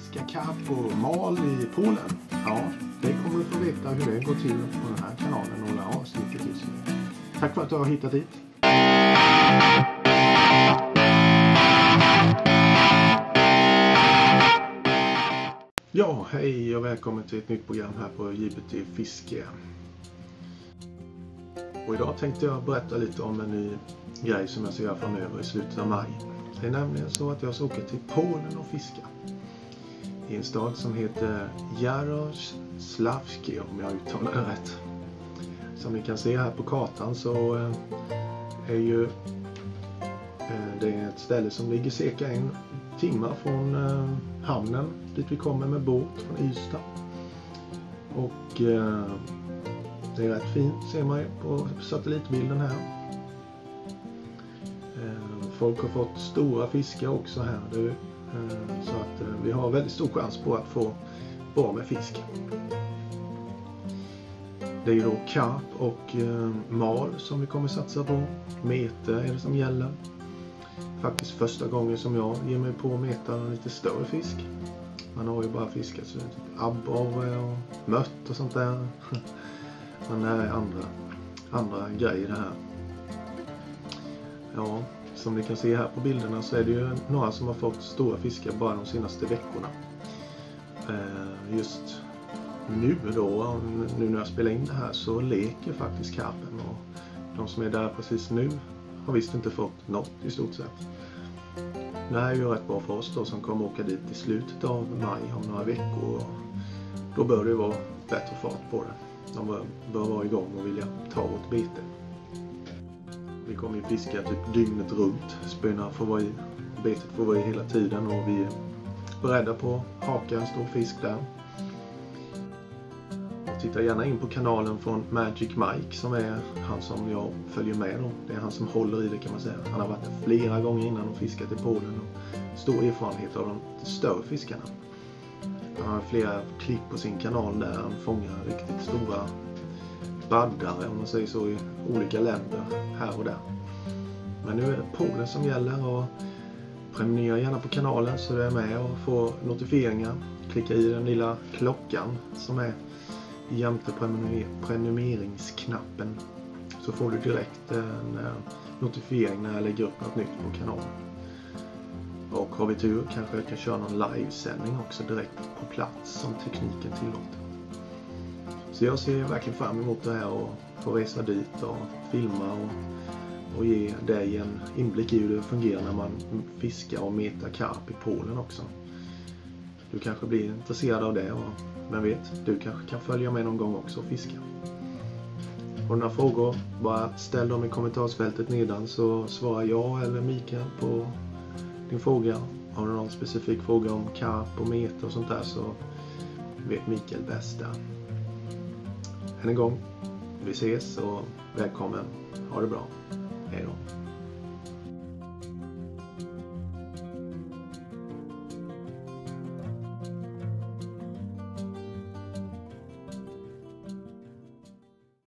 fiska karp och mal i Polen? Ja, det kommer du få veta hur det går till på den här kanalen några avsnittet just nu. Tack för att du har hittat hit. Ja, hej och välkommen till ett nytt program här på JBT Fiske. Och idag tänkte jag berätta lite om en ny grej som jag ska göra framöver i slutet av maj. Det är nämligen så att jag ska åka till Polen och fiska. I en stad som heter Jaroslavski om jag uttalar det rätt. Som ni kan se här på kartan så eh, är ju eh, det är ett ställe som ligger cirka en timme från eh, hamnen dit vi kommer med båt från Ystad. Och det är rätt fint ser man ju på satellitbilden här. Folk har fått stora fiskar också här. Eh, så att eh, vi har väldigt stor chans på att få bra med fisk. Det är ju då karp och eh, mal som vi kommer satsa på. Mete är det som gäller. Faktiskt första gången som jag ger mig på att meta en lite större fisk. Man har ju bara fiskat så typ abborre och mött och sånt där. Men det här är andra, andra grejer det här. Ja, som ni kan se här på bilderna så är det ju några som har fått stora fiskar bara de senaste veckorna. Eh, just nu då, nu när jag spelar in det här, så leker faktiskt karpen och de som är där precis nu har visst inte fått något i stort sett. Det här är ju rätt bra för oss då som kommer åka dit i slutet av maj om några veckor. Och då bör det vara bättre fart på det. De bör vara igång och vilja ta vårt bete. Vi kommer ju fiska typ dygnet runt. Spöna får vara i, betet får vara i hela tiden och vi är beredda på att haka en stor fisk där. Titta gärna in på kanalen från Magic Mike som är han som jag följer med då. Det är han som håller i det kan man säga. Han har varit där flera gånger innan och fiskat i Polen och stor erfarenhet av de större fiskarna. Han har flera klipp på sin kanal där han fångar riktigt stora baddare om man säger så i olika länder här och där. Men nu är det Polen som gäller och prenumerera gärna på kanalen så du är med och får notifieringar. Klicka i den lilla klockan som är jämte prenumereringsknappen så får du direkt en eh, notifiering när jag lägger upp något nytt på kanalen. Och har vi tur kanske jag kan köra någon livesändning också direkt på plats som tekniken tillåter. Så jag ser verkligen fram emot det här och få resa dit och filma och, och ge dig en inblick i hur det fungerar när man fiskar och metar karp i Polen också. Du kanske blir intresserad av det och vem vet, du kanske kan följa med någon gång också och fiska. Har du några frågor, bara ställ dem i kommentarsfältet nedan så svarar jag eller Mikael på din fråga. Har du någon specifik fråga om karp och meter och sånt där så vet Mikael bäst där. Än en gång, vi ses och välkommen. Ha det bra. Hej då.